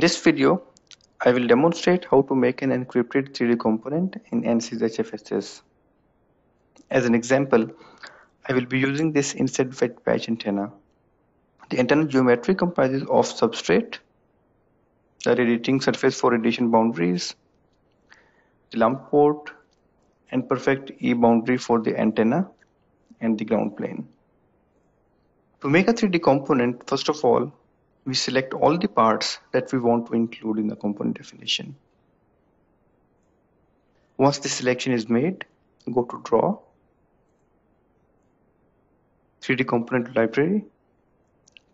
In this video, I will demonstrate how to make an encrypted 3D component in ANSYS HFSS. As an example, I will be using this inset fed patch antenna. The antenna geometry comprises of substrate, the radiating surface for radiation boundaries, the lump port, and perfect E boundary for the antenna and the ground plane. To make a 3D component, first of all, we select all the parts that we want to include in the component definition. Once the selection is made, go to Draw, 3D Component Library,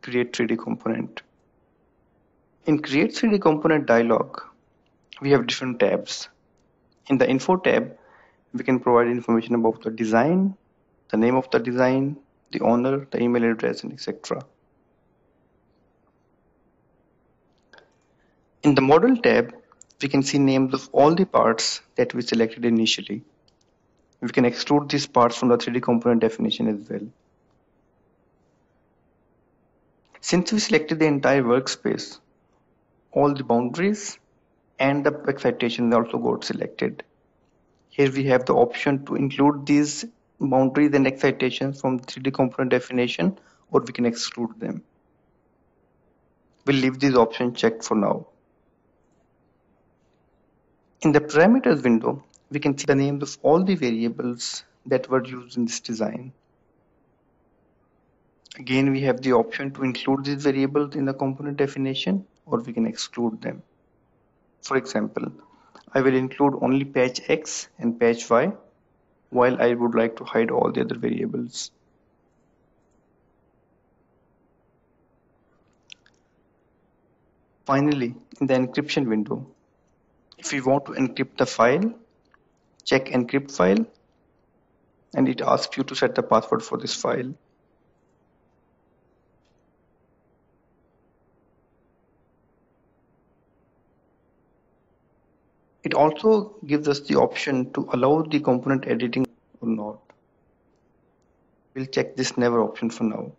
Create 3D Component. In Create 3D Component dialog, we have different tabs. In the Info tab, we can provide information about the design, the name of the design, the owner, the email address, and etc. In the Model tab, we can see names of all the parts that we selected initially. We can extrude these parts from the 3D component definition as well. Since we selected the entire workspace, all the boundaries and the excitation also got selected. Here we have the option to include these boundaries and excitations from 3D component definition or we can exclude them. We'll leave these options checked for now. In the parameters window, we can see the names of all the variables that were used in this design. Again, we have the option to include these variables in the component definition or we can exclude them. For example, I will include only patch X and patch Y while I would like to hide all the other variables. Finally, in the encryption window, if we want to encrypt the file, check encrypt file and it asks you to set the password for this file. It also gives us the option to allow the component editing or not. We'll check this never option for now.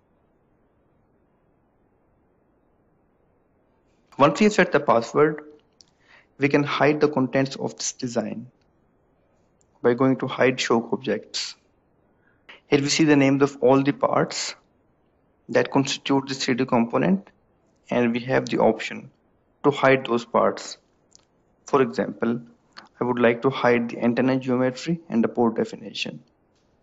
Once we set the password, we can hide the contents of this design by going to hide show objects. Here we see the names of all the parts that constitute the 3D component and we have the option to hide those parts for example, I would like to hide the antenna geometry and the port definition,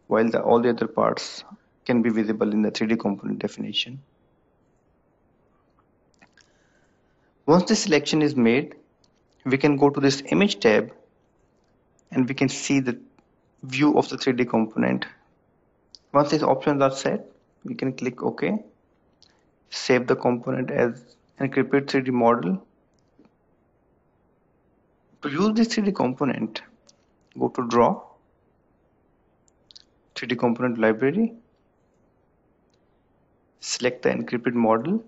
while the, all the other parts can be visible in the 3D component definition. Once the selection is made, we can go to this image tab and we can see the view of the 3D component. Once these options are set, we can click OK, save the component as encrypted 3D model to use this 3D component, go to Draw, 3D Component Library, select the encrypted model.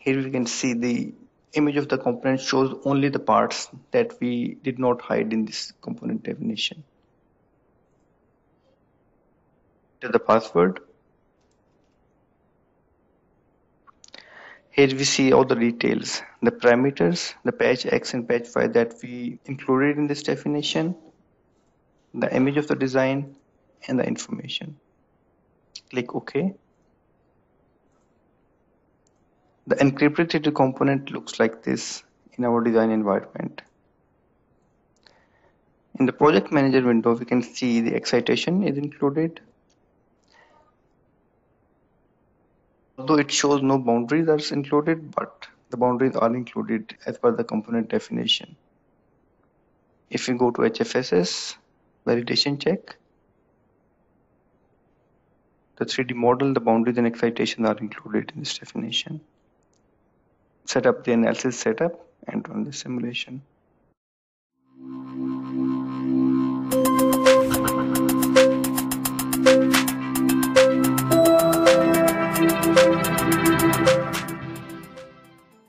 Here we can see the image of the component shows only the parts that we did not hide in this component definition. To the password Here we see all the details, the parameters, the patch X and patch Y that we included in this definition, the image of the design, and the information. Click OK. The encrypted 3D component looks like this in our design environment. In the project manager window, we can see the excitation is included, Although it shows no boundaries are included, but the boundaries are included as per the component definition. If we go to HFSS validation check, the 3D model, the boundaries and excitation are included in this definition. Set up the analysis setup and run the simulation.